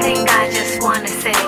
thing I just wanna say.